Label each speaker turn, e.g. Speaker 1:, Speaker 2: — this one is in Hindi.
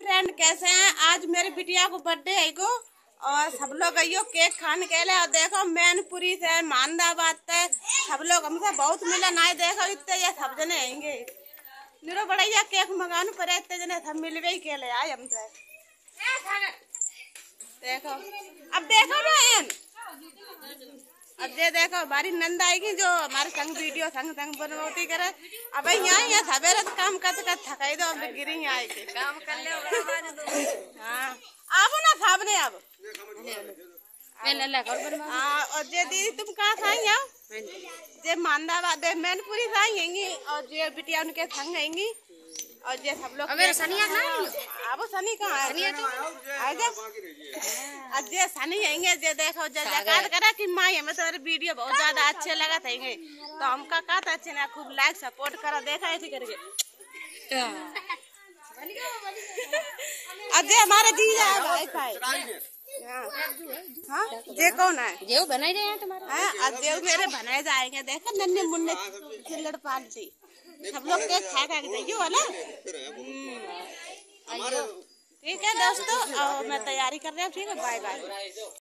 Speaker 1: फ्रेंड कैसे हैं? आज मेरी बिटिया को बर्थडे है को और सब लोग आइयो केक खाने के लिए, और देखो मैनपुरी से मानदाबाद से सब लोग हमसे बहुत मिलन आए। देखो, इतने ये सब जने आएँगे। निरो बढ़िया केक मंगान पड़े, इतने जने सब मिलवे ही के लिए आए हमसे। देखो। अब देखो ना अब ये देखो हमारी नंद आएगी जो हमारे संग वीडियो संग संग बनवती करे। अब यहाँ यहाँ सवेरे तो काम करते करते थकाई दो अब गिरी यहाँ आएगी।
Speaker 2: काम कर ले
Speaker 1: हाँ अब ना सामने अब
Speaker 2: कर
Speaker 1: हाँ और जे दीदी तुम कहाँ से आई हो? जे मांदाबाद मैनपुरी से आई और जे बिटिया उनके संग आएँगी और जे सब लोग
Speaker 2: अब मेरे सनिया ना आई
Speaker 1: अब सनी कहाँ है? आ जा और जे सनी आएँगे जे देखो जे जकात करे कि माँ हमें तुम्हारे वीडियो बहुत ज़्यादा अच्छे लगा थे तो हमका का तो अच्छे ना खूब लाइक सपोर्ट करो देखा ऐसे करके। और जे हमारे जीजा है भाई भाई हाँ। हाँ। जे कौन है?
Speaker 2: जेव रहे हैं तुम्हारे।
Speaker 1: हाँ अब मेरे बनाए जाएँगे देखो नन्हे मुन्ने चिल्लड़ पालती। सब लोग के खा खा के जाइए वाला? हम्म। ठीक है दोस्तों और मैं तैयारी कर रही हूँ ठीक है बाय बाय